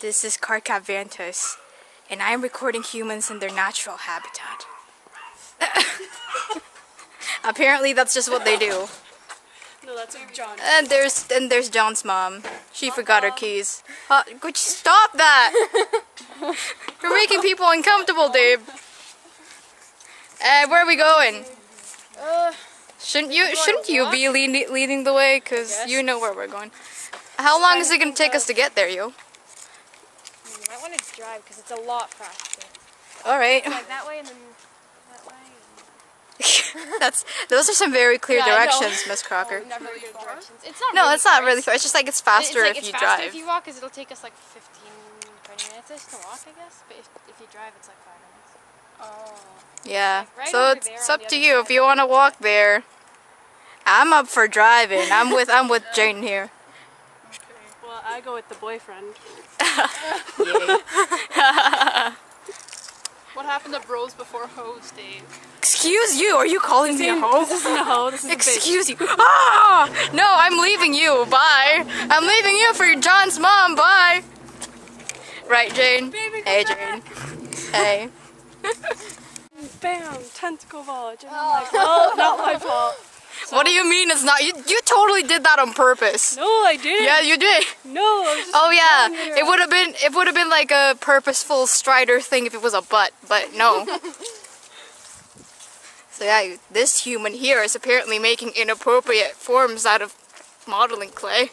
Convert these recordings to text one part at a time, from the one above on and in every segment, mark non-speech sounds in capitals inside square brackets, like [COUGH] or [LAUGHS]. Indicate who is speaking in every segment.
Speaker 1: This is Karkat Vantas, and I am recording humans in their natural habitat. [LAUGHS] Apparently, that's just what they do.
Speaker 2: No, that's John.
Speaker 1: And there's and there's John's mom. She forgot her keys. Uh, could you stop that? [LAUGHS] You're making people uncomfortable, Dave. Uh, where are we going?
Speaker 2: Uh,
Speaker 1: Shouldn't you shouldn't you be leading leading the way? Cause
Speaker 2: Yes.
Speaker 1: you know where we're going. How long is it gonna take us to get there, yo?
Speaker 2: You might want to drive because it's a lot faster.
Speaker 1: All right.
Speaker 2: Like that way and then that way. [LAUGHS]
Speaker 1: That's those are some very clear
Speaker 2: Yeah,
Speaker 1: directions, Miss [LAUGHS] oh, Crocker.
Speaker 2: Never really good directions. It's not.
Speaker 1: No,
Speaker 2: really
Speaker 1: it's not really far. It's just like it's faster
Speaker 2: it's like
Speaker 1: if
Speaker 2: it's
Speaker 1: you
Speaker 2: faster
Speaker 1: drive.
Speaker 2: if you walk, because it'll take us like 15, 20 minutes ish to walk, I guess. But if, if you drive, it's like five minutes. Oh.
Speaker 1: Yeah.
Speaker 2: Right
Speaker 1: so it's, it's up to
Speaker 2: other
Speaker 1: you if you want to walk there. I'm up for driving. I'm with I'm with [LAUGHS] Jane here.
Speaker 3: Well, I go with the boyfriend. [LAUGHS] What happened to bros before hoes, Dave?
Speaker 1: Excuse you. Are you calling me a hoe?
Speaker 3: This isn't a hoe. This is a.
Speaker 1: Excuse you. Ah! No, I'm leaving you. Bye. I'm leaving you for John's mom. Bye. Right, Jane.
Speaker 3: Baby,
Speaker 1: hey,
Speaker 3: come
Speaker 1: Jane. Hey. [LAUGHS]
Speaker 3: Bam! Tentacle bulge. And I'm like, well, not my fault.
Speaker 1: What do you mean it's not? You you totally did that on purpose.
Speaker 3: No, I didn't.
Speaker 1: Yeah, you did.
Speaker 3: No. I was just
Speaker 1: Oh yeah, it would have been it would have been like a purposeful Strider thing if it was a butt, but no. [LAUGHS] so yeah, this human here is apparently making inappropriate forms out of modeling clay.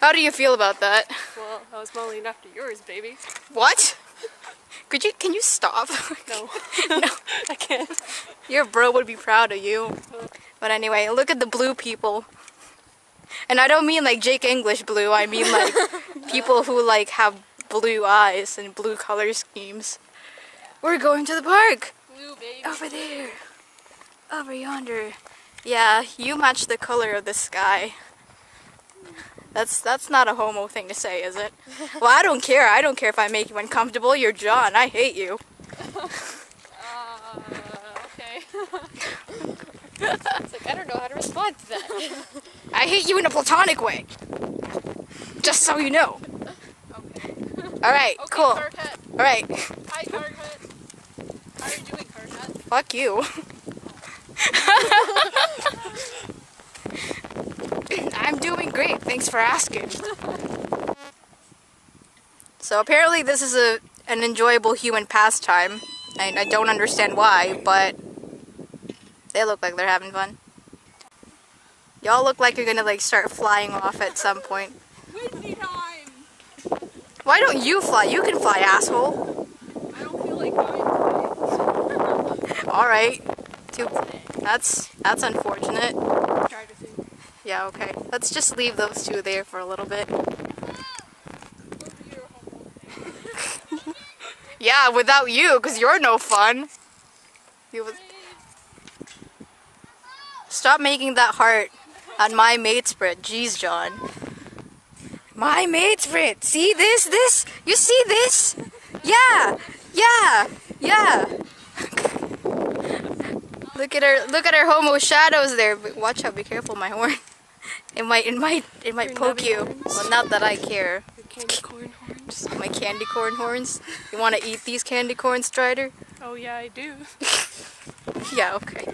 Speaker 1: How do you feel about that?
Speaker 3: Well, I was modeling after yours, baby.
Speaker 1: What? Could you can you stop?
Speaker 3: No. [LAUGHS]
Speaker 1: no. [LAUGHS]
Speaker 3: I can't.
Speaker 1: Your bro would be proud of you. But anyway, look at the blue people. And I don't mean like Jake English blue, I mean like [LAUGHS] people who like have blue eyes and blue color schemes. We're going to the park!
Speaker 3: Blue, baby.
Speaker 1: Over there. Over yonder. Yeah, you match the color of the sky. That's that's not a homo thing to say, is it? [LAUGHS] Well, I don't care. I don't care if I make you uncomfortable. You're John. I hate you. [LAUGHS]
Speaker 3: Uh, okay.
Speaker 2: It's like I don't know how to respond to that.
Speaker 1: I hate you in a platonic way. Just so you know.
Speaker 3: Okay.
Speaker 1: All right,
Speaker 3: okay,
Speaker 1: cool. All right.
Speaker 3: Hi, Karkat. How are you doing, Karkat?
Speaker 1: fuck you. [LAUGHS] I'm doing great. Thanks for asking. So apparently this is a an enjoyable human pastime. I, I don't understand why, but they look like they're having fun. Y'all look like you're gonna like start flying off at some point.
Speaker 3: Time.
Speaker 1: Why don't you fly? You can fly, asshole.
Speaker 3: I don't feel like going.
Speaker 1: All right. Too, that's that's unfortunate. Yeah, okay. Let's just leave those two there for a little bit. [LAUGHS] Yeah, without you, because you're no fun. You was... Stop making that heart on my matesprit. Jeez, John. My matesprit. See this? This? You see this? Yeah. Yeah. Yeah. [LAUGHS] look at her. Look at her homo shadows there. But watch out. Be careful, my horn. [LAUGHS] It might. It might. It might
Speaker 3: Your
Speaker 1: poke you.
Speaker 3: horns.
Speaker 1: Well, not that I care.
Speaker 3: Your candy corn horns.
Speaker 1: My candy corn horns. You want to eat these candy corn, Strider?
Speaker 3: Oh yeah, I do. [LAUGHS]
Speaker 1: Yeah, okay.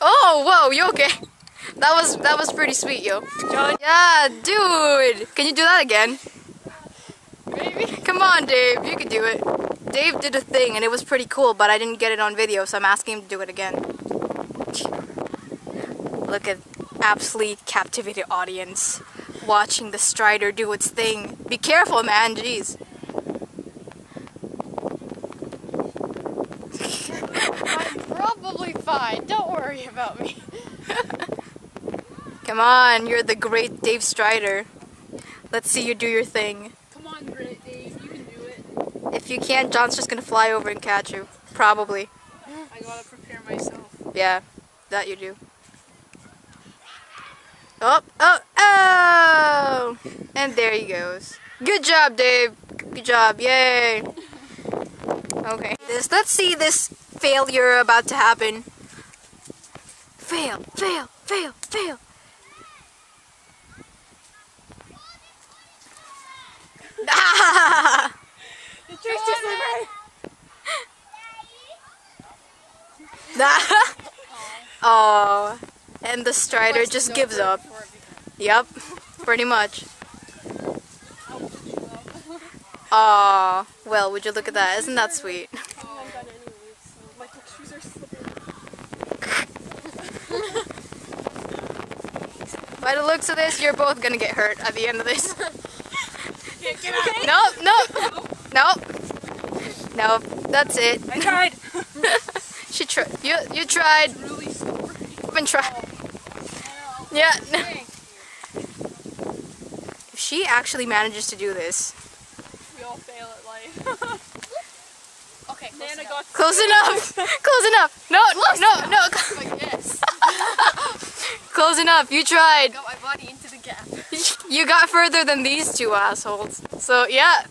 Speaker 1: Oh, whoa, you okay? That was that was pretty sweet, yo.
Speaker 3: John.
Speaker 1: Yeah, dude. Can you do that again?
Speaker 2: Maybe.
Speaker 1: Come on, Dave. You can do it. Dave did a thing and it was pretty cool, but I didn't get it on video, so I'm asking him to do it again. Look at absolutely captivated audience watching the Strider do its thing. Be careful, man. Jeez. [LAUGHS]
Speaker 2: I'm probably fine. Don't worry about me. [LAUGHS]
Speaker 1: Come on, you're the great Dave Strider. Let's see you do your thing.
Speaker 3: Come on, Grit Dave. You can do it.
Speaker 1: If you can't, John's just gonna fly over and catch you. Probably.
Speaker 3: I gotta prepare myself.
Speaker 1: Yeah, that you do. Oh, oh, oh! And there he goes. Good job, Dave. Good job. Yay. [LAUGHS] Okay. This. Let's see this failure about to happen fail, fail, fail, fail. Ah! The trash just right. [LAUGHS] Oh. And the strider just gives up. Yep, pretty much. Oh, [LAUGHS] well, would you look at that? Isn't that sweet? By the looks of this, you're both gonna get hurt at the end of this. [LAUGHS]
Speaker 3: Yeah, get out. [LAUGHS]
Speaker 1: nope, nope, nope, nope. That's it.
Speaker 3: I tried. [LAUGHS]
Speaker 1: She tried. You you tried.
Speaker 3: really slippery.
Speaker 1: I've been trying. Yeah.
Speaker 2: Oh, Dang.
Speaker 1: If she actually manages to do this,
Speaker 3: We all fail at life.
Speaker 2: Okay, close
Speaker 3: Nana
Speaker 2: enough.
Speaker 3: got
Speaker 1: close enough. Close enough. No, no, no.
Speaker 2: Like this.
Speaker 1: Close enough. You tried.
Speaker 2: Got my body into the gap. [LAUGHS]
Speaker 1: You got further than these two assholes. So yeah,